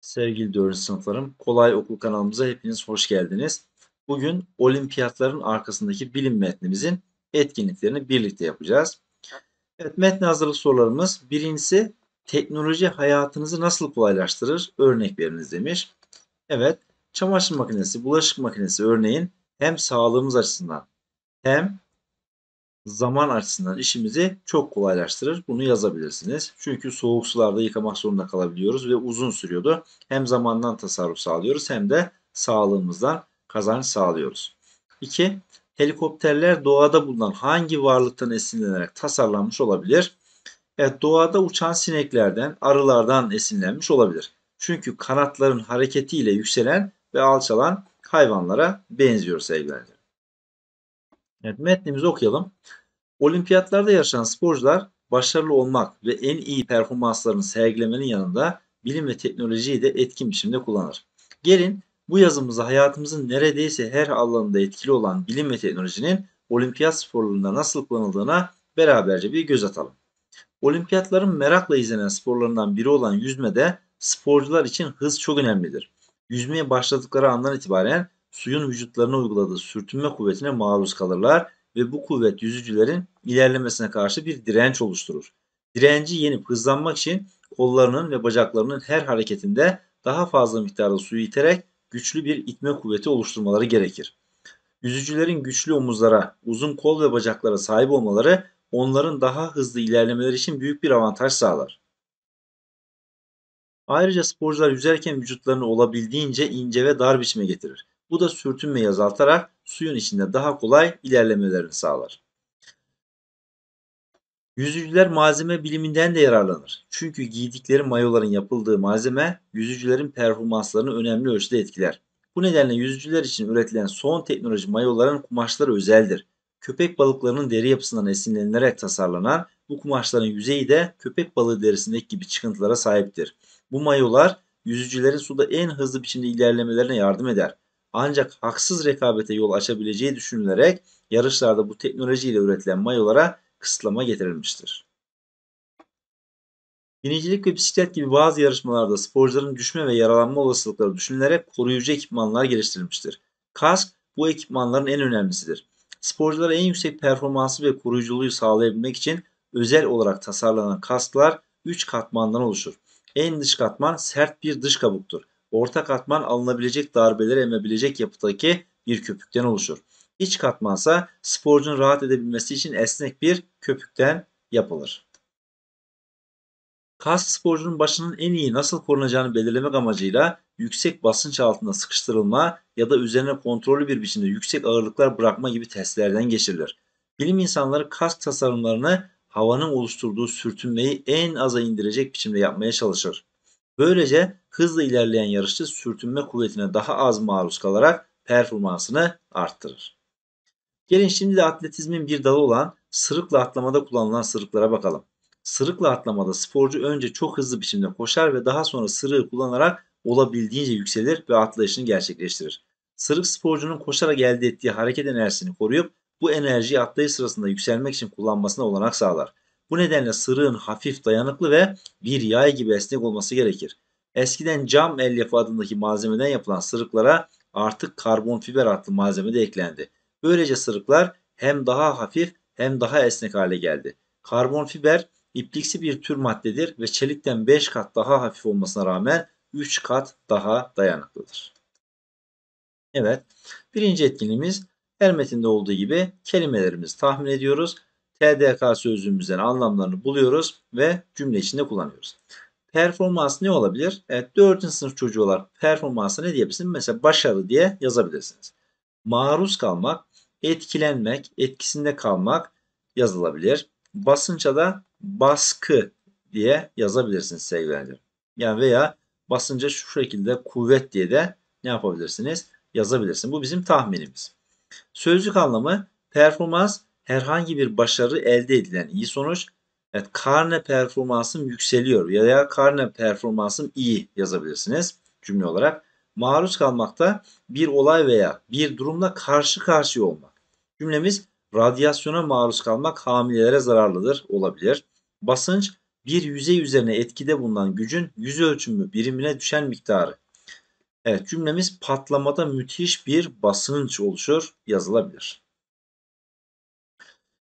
Sevgili 4. sınıflarım, Kolay Okul kanalımıza hepiniz hoş geldiniz. Bugün olimpiyatların arkasındaki bilim metnimizin etkinliklerini birlikte yapacağız. Evet, metne hazırlık sorularımız. Birincisi, teknoloji hayatınızı nasıl kolaylaştırır? Örnek veriniz demiş. Evet, çamaşır makinesi, bulaşık makinesi örneğin hem sağlığımız açısından hem zaman açısından işimizi çok kolaylaştırır. Bunu yazabilirsiniz. Çünkü soğuk sularda yıkamak zorunda kalabiliyoruz ve uzun sürüyordu. Hem zamandan tasarruf sağlıyoruz hem de sağlığımızdan kazanç sağlıyoruz. 2. Helikopterler doğada bulunan hangi varlıktan esinlenerek tasarlanmış olabilir? Evet doğada uçan sineklerden, arılardan esinlenmiş olabilir. Çünkü kanatların hareketiyle yükselen ve alçalan hayvanlara benziyor sevgili Evet metnimizi okuyalım. Olimpiyatlarda yarışan sporcular başarılı olmak ve en iyi performanslarını sergilemenin yanında bilim ve teknolojiyi de etkin biçimde kullanır. Gelin bu yazımızda hayatımızın neredeyse her alanında etkili olan bilim ve teknolojinin olimpiyat sporlarında nasıl kullanıldığına beraberce bir göz atalım. Olimpiyatların merakla izlenen sporlarından biri olan yüzmede sporcular için hız çok önemlidir. Yüzmeye başladıkları andan itibaren suyun vücutlarına uyguladığı sürtünme kuvvetine maruz kalırlar ve bu kuvvet yüzücülerin ilerlemesine karşı bir direnç oluşturur. Direnci yenip hızlanmak için kollarının ve bacaklarının her hareketinde daha fazla miktarda suyu iterek güçlü bir itme kuvveti oluşturmaları gerekir. Yüzücülerin güçlü omuzlara, uzun kol ve bacaklara sahip olmaları onların daha hızlı ilerlemeleri için büyük bir avantaj sağlar. Ayrıca sporcular yüzerken vücutlarını olabildiğince ince ve dar biçime getirir. Bu da sürtünmeyi azaltarak suyun içinde daha kolay ilerlemelerini sağlar. Yüzücüler malzeme biliminden de yararlanır. Çünkü giydikleri mayoların yapıldığı malzeme yüzücülerin performanslarını önemli ölçüde etkiler. Bu nedenle yüzücüler için üretilen son teknoloji mayoların kumaşları özeldir. Köpek balıklarının deri yapısından esinlenilerek tasarlanan bu kumaşların yüzeyi de köpek balığı derisindeki gibi çıkıntılara sahiptir. Bu mayolar yüzücülerin suda en hızlı biçimde ilerlemelerine yardım eder. Ancak haksız rekabete yol açabileceği düşünülerek yarışlarda bu teknolojiyle üretilen mayolara kısıtlama getirilmiştir. Binicilik ve bisiklet gibi bazı yarışmalarda sporcuların düşme ve yaralanma olasılıkları düşünülerek koruyucu ekipmanlar geliştirilmiştir. Kask bu ekipmanların en önemlisidir. Sporculara en yüksek performansı ve koruyuculuğu sağlayabilmek için özel olarak tasarlanan kasklar 3 katmandan oluşur. En dış katman sert bir dış kabuktur. Orta katman alınabilecek darbeleri emebilecek yapıdaki bir köpükten oluşur. İç katmansa sporcunun rahat edebilmesi için esnek bir köpükten yapılır. Kask sporcunun başının en iyi nasıl korunacağını belirlemek amacıyla yüksek basınç altında sıkıştırılma ya da üzerine kontrollü bir biçimde yüksek ağırlıklar bırakma gibi testlerden geçirilir. Bilim insanları kask tasarımlarını havanın oluşturduğu sürtünmeyi en aza indirecek biçimde yapmaya çalışır. Böylece hızla ilerleyen yarışçı sürtünme kuvvetine daha az maruz kalarak performansını arttırır. Gelin şimdi de atletizmin bir dalı olan sırıkla atlamada kullanılan sırıklara bakalım. Sırıkla atlamada sporcu önce çok hızlı biçimde koşar ve daha sonra sırığı kullanarak olabildiğince yükselir ve atlayışını gerçekleştirir. Sırık sporcunun koşarak elde ettiği hareket enerjisini koruyup bu enerjiyi atlayış sırasında yükselmek için kullanmasına olanak sağlar. Bu nedenle sırığın hafif dayanıklı ve bir yay gibi esnek olması gerekir. Eskiden cam elyafı adındaki malzemeden yapılan sırıklara artık karbon fiber adlı malzeme de eklendi. Böylece sırıklar hem daha hafif hem daha esnek hale geldi. Karbon fiber ipliksi bir tür maddedir ve çelikten 5 kat daha hafif olmasına rağmen 3 kat daha dayanıklıdır. Evet, birinci etkinliğimiz her metinde olduğu gibi kelimelerimizi tahmin ediyoruz. TDK sözlüğümüzden anlamlarını buluyoruz ve cümle içinde kullanıyoruz. Performans ne olabilir? Evet 4. sınıf çocuğu olarak performansı ne diyebilirsiniz? Mesela başarı diye yazabilirsiniz. Maruz kalmak, etkilenmek, etkisinde kalmak yazılabilir. Basınça da baskı diye yazabilirsiniz sevgili Yani veya basınca şu şekilde kuvvet diye de ne yapabilirsiniz? Yazabilirsiniz. Bu bizim tahminimiz. Sözlük anlamı performans herhangi bir başarı elde edilen iyi sonuç. Evet, karne performansım yükseliyor ya karne performansım iyi yazabilirsiniz cümle olarak. Maruz kalmakta bir olay veya bir durumla karşı karşıya olmak. Cümlemiz radyasyona maruz kalmak hamilelere zararlıdır olabilir. Basınç bir yüzey üzerine etkide bulunan gücün yüz ölçümü birimine düşen miktarı. Evet cümlemiz patlamada müthiş bir basınç oluşur yazılabilir.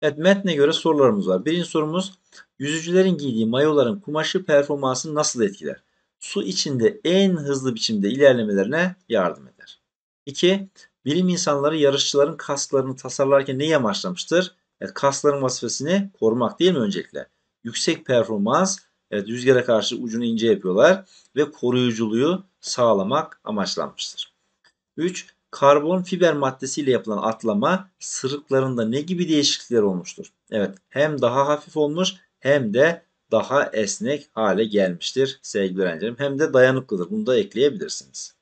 Evet metne göre sorularımız var. Birinci sorumuz yüzücülerin giydiği mayoların kumaşı performansını nasıl etkiler? Su içinde en hızlı biçimde ilerlemelerine yardım eder. 2. Bilim insanları yarışçıların kaslarını tasarlarken neyi amaçlamıştır? Evet, kasların vazifesini korumak değil mi öncelikle? Yüksek performans, evet, rüzgara karşı ucunu ince yapıyorlar ve koruyuculuğu sağlamak amaçlanmıştır. 3. Karbon fiber maddesiyle yapılan atlama sırıklarında ne gibi değişiklikler olmuştur? Evet hem daha hafif olmuş hem de daha esnek hale gelmiştir sevgili öğrencilerim. Hem de dayanıklıdır. Bunu da ekleyebilirsiniz.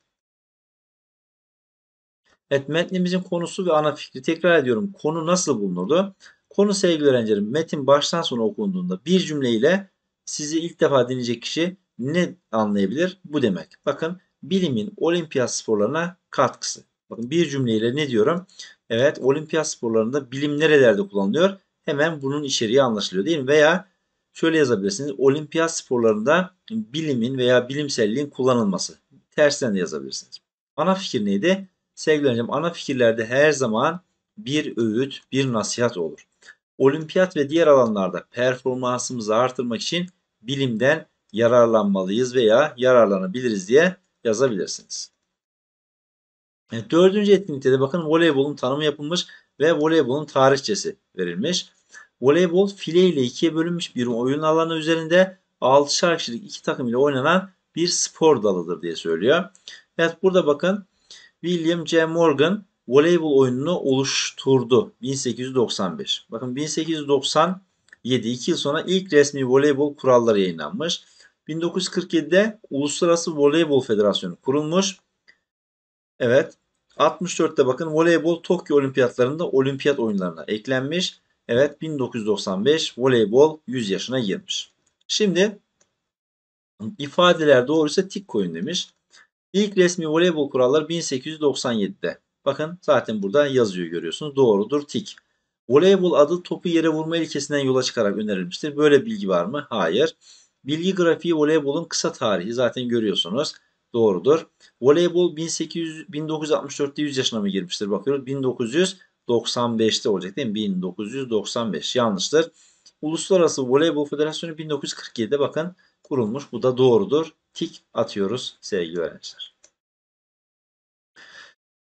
Evet metnimizin konusu ve ana fikri tekrar ediyorum. Konu nasıl bulunurdu? Konu sevgili öğrencilerim metin baştan sona okunduğunda bir cümleyle sizi ilk defa dinleyecek kişi ne anlayabilir? Bu demek. Bakın bilimin olimpiyat sporlarına katkısı. Bakın bir cümleyle ne diyorum? Evet olimpiyat sporlarında bilim nerelerde kullanılıyor? Hemen bunun içeriği anlaşılıyor değil mi? Veya şöyle yazabilirsiniz. Olimpiyat sporlarında bilimin veya bilimselliğin kullanılması. Tersten de yazabilirsiniz. Ana fikir neydi? Sevgili öğrencim ana fikirlerde her zaman bir öğüt, bir nasihat olur. Olimpiyat ve diğer alanlarda performansımızı artırmak için bilimden yararlanmalıyız veya yararlanabiliriz diye yazabilirsiniz. Evet, dördüncü etkinlikte de bakın voleybolun tanımı yapılmış ve voleybolun tarihçesi verilmiş. Voleybol file ile ikiye bölünmüş bir oyun alanı üzerinde 6'şar kişilik iki takım ile oynanan bir spor dalıdır diye söylüyor. Evet burada bakın William J. Morgan voleybol oyununu oluşturdu 1895. Bakın 1897 2 yıl sonra ilk resmi voleybol kuralları yayınlanmış. 1947'de Uluslararası Voleybol Federasyonu kurulmuş. Evet. 64'te bakın voleybol Tokyo Olimpiyatlarında olimpiyat oyunlarına eklenmiş. Evet 1995 voleybol 100 yaşına girmiş. Şimdi ifadeler doğruysa tik koyun demiş. İlk resmi voleybol kuralları 1897'de. Bakın zaten burada yazıyor görüyorsunuz. Doğrudur tik. Voleybol adı topu yere vurma ilkesinden yola çıkarak önerilmiştir. Böyle bilgi var mı? Hayır. Bilgi grafiği voleybolun kısa tarihi zaten görüyorsunuz. Doğrudur. Voleybol 1800, 1964'te 100 yaşına mı girmiştir? Bakıyoruz. 1995'te olacak değil mi? 1995 yanlıştır. Uluslararası Voleybol Federasyonu 1947'de bakın kurulmuş. Bu da doğrudur. Tik atıyoruz sevgili öğrenciler.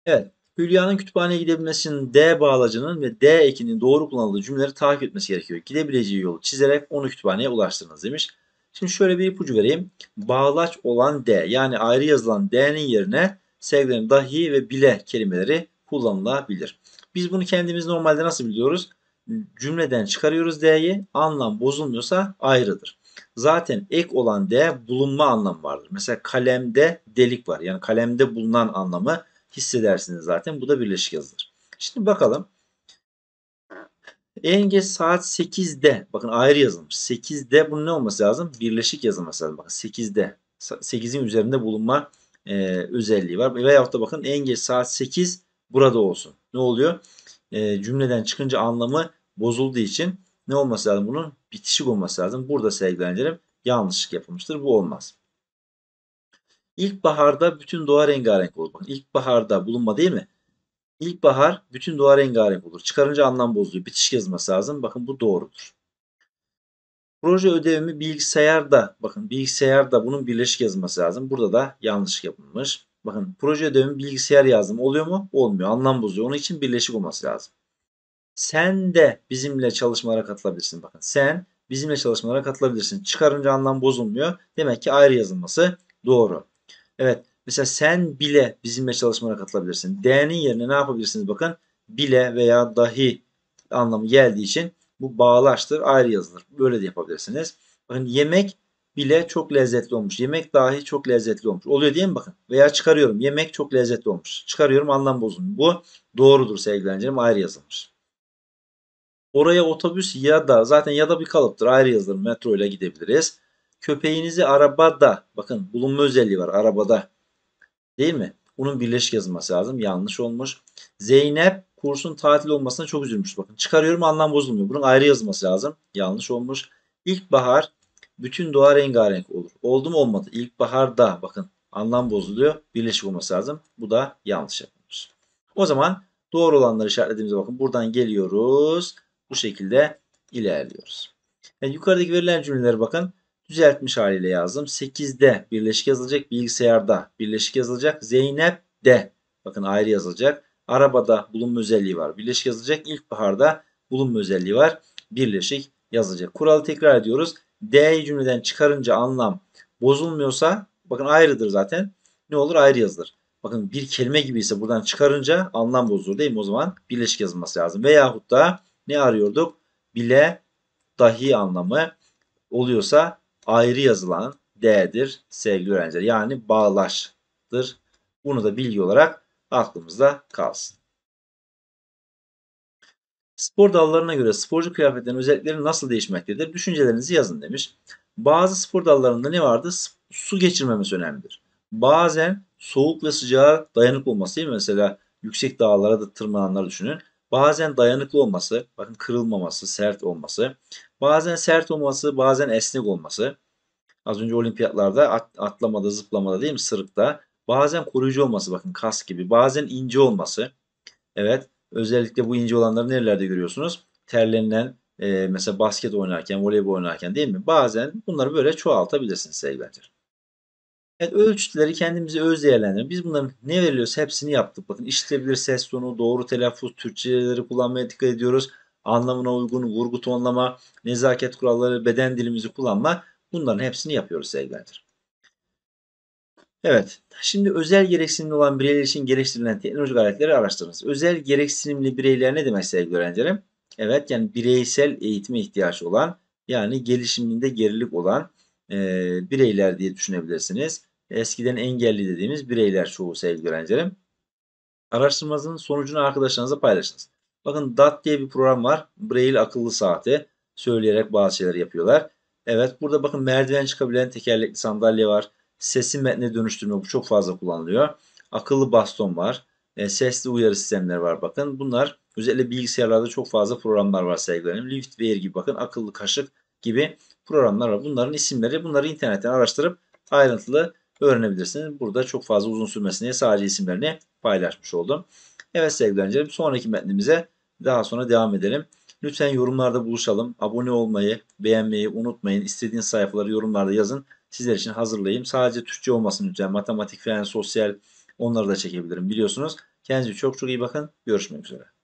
Evet. Hülya'nın kütüphaneye gidebilmesi için D bağlacının ve D ekinin doğru kullanıldığı cümleleri takip etmesi gerekiyor. Gidebileceği yolu çizerek onu kütüphaneye ulaştırınız demiş. Şimdi şöyle bir ipucu vereyim. Bağlaç olan D yani ayrı yazılan D'nin yerine sevgilerin dahi ve bile kelimeleri kullanılabilir. Biz bunu kendimiz normalde nasıl biliyoruz? Cümleden çıkarıyoruz D'yi. Anlam bozulmuyorsa ayrıdır. Zaten ek olan D bulunma anlamı vardır. Mesela kalemde delik var. Yani kalemde bulunan anlamı hissedersiniz zaten. Bu da birleşik yazılır. Şimdi bakalım. En geç saat 8'de. Bakın ayrı yazılmış. 8'de bunun ne olması lazım? Birleşik yazılması lazım. Bakın 8'de. 8'in üzerinde bulunma e, özelliği var. Veyahut da bakın en geç saat 8 burada olsun. Ne oluyor? E, cümleden çıkınca anlamı bozulduğu için ne olması lazım? Bunun bitişik olması lazım. Burada sevgili yanlışlık yapılmıştır. Bu olmaz. İlkbaharda bütün doğa rengarenk olur. Bakın ilkbaharda bulunma değil mi? İlkbahar bütün doğa rengarenk olur. Çıkarınca anlam bozuluyor. Bitiş yazması lazım. Bakın bu doğrudur. Proje ödevimi bilgisayarda, bakın bilgisayarda bunun birleşik yazılması lazım. Burada da yanlış yapılmış. Bakın proje ödevimi bilgisayar yazdım. Oluyor mu? Olmuyor. Anlam bozuyor. Onun için birleşik olması lazım. Sen de bizimle çalışmalara katılabilirsin. Bakın sen bizimle çalışmalara katılabilirsin. Çıkarınca anlam bozulmuyor. Demek ki ayrı yazılması doğru. Evet. Mesela sen bile bizimle çalışmaya katılabilirsin. D'nin yerine ne yapabilirsiniz? Bakın bile veya dahi anlamı geldiği için bu bağlaçtır. Ayrı yazılır. Böyle de yapabilirsiniz. Bakın yemek bile çok lezzetli olmuş. Yemek dahi çok lezzetli olmuş. Oluyor değil mi bakın? Veya çıkarıyorum. Yemek çok lezzetli olmuş. Çıkarıyorum anlam bozulmuyor. Bu doğrudur sevgili öğrencilerim. Ayrı yazılmış. Oraya otobüs ya da zaten ya da bir kalıptır. Ayrı yazılır. Metro ile gidebiliriz. Köpeğinizi arabada bakın bulunma özelliği var arabada değil mi? Bunun birleşik yazılması lazım. Yanlış olmuş. Zeynep kursun tatil olmasına çok üzülmüş. Bakın çıkarıyorum anlam bozulmuyor. Bunun ayrı yazılması lazım. Yanlış olmuş. İlkbahar Bütün doğa rengarenk olur. Oldu mu olmadı. İlkbaharda bakın anlam bozuluyor. Birleşik olması lazım. Bu da yanlış yapılmış. O zaman doğru olanları işaretlediğimize bakın. Buradan geliyoruz. Bu şekilde ilerliyoruz. Yani yukarıdaki verilen cümleleri bakın. Düzeltmiş haliyle yazdım. 8'de birleşik yazılacak. Bilgisayarda birleşik yazılacak. Zeynep de bakın ayrı yazılacak. Arabada bulunma özelliği var. Birleşik yazılacak. İlkbaharda bulunma özelliği var. Birleşik yazılacak. Kuralı tekrar ediyoruz. D'yi cümleden çıkarınca anlam bozulmuyorsa bakın ayrıdır zaten. Ne olur ayrı yazılır. Bakın bir kelime gibi ise buradan çıkarınca anlam bozulur değil mi? O zaman birleşik yazılması lazım. Veyahut da ne arıyorduk? Bile dahi anlamı oluyorsa ayrı yazılan D'dir sevgili öğrenciler. Yani bağlaştır. Bunu da bilgi olarak aklımızda kalsın. Spor dallarına göre sporcu kıyafetlerin özellikleri nasıl değişmektedir? Düşüncelerinizi yazın demiş. Bazı spor dallarında ne vardı? Su geçirmemesi önemlidir. Bazen soğuk ve sıcağa dayanıklı olması değil mi? Mesela yüksek dağlara da tırmananları düşünün. Bazen dayanıklı olması, bakın kırılmaması, sert olması. Bazen sert olması, bazen esnek olması. Az önce olimpiyatlarda at, atlamada, zıplamada değil mi? Sırıkta. Bazen koruyucu olması bakın kas gibi. Bazen ince olması. Evet. Özellikle bu ince olanları nerelerde görüyorsunuz? Terlenilen e, mesela basket oynarken, voleybol oynarken değil mi? Bazen bunları böyle çoğaltabilirsiniz öğrenciler. Evet ölçütleri kendimize öz değerlendirelim. Biz bunların ne veriliyorsa hepsini yaptık. Bakın işitebilir ses tonu, doğru telaffuz, Türkçeleri kullanmaya dikkat ediyoruz. Anlamına uygun vurgu tonlama, nezaket kuralları, beden dilimizi kullanma. Bunların hepsini yapıyoruz sevgili öğrenciler. Evet. Şimdi özel gereksinimli olan bireyler için geliştirilen teknolojik aletleri araştırınız. Özel gereksinimli bireyler ne demek sevgili öğrencilerim? Evet yani bireysel eğitime ihtiyaç olan yani gelişiminde gerilik olan e, bireyler diye düşünebilirsiniz. Eskiden engelli dediğimiz bireyler çoğu sevgili öğrencilerim. Araştırmanızın sonucunu arkadaşlarınızla paylaşınız. Bakın DAT diye bir program var. Braille akıllı saati söyleyerek bazı şeyler yapıyorlar. Evet burada bakın merdiven çıkabilen tekerlekli sandalye var. Sesi metne dönüştürme bu çok fazla kullanılıyor. Akıllı baston var. E, sesli uyarı sistemleri var bakın. Bunlar özellikle bilgisayarlarda çok fazla programlar var sevgilerim. Liftware gibi bakın akıllı kaşık gibi programlar var. Bunların isimleri bunları internetten araştırıp ayrıntılı öğrenebilirsiniz. Burada çok fazla uzun sürmesin diye sadece isimlerini paylaşmış oldum. Evet sevgili öğrencilerim sonraki metnimize daha sonra devam edelim. Lütfen yorumlarda buluşalım. Abone olmayı, beğenmeyi unutmayın. İstediğiniz sayfaları yorumlarda yazın. Sizler için hazırlayayım. Sadece Türkçe olmasın lütfen. Matematik, fen, sosyal onları da çekebilirim biliyorsunuz. Kendinize çok çok iyi bakın. Görüşmek üzere.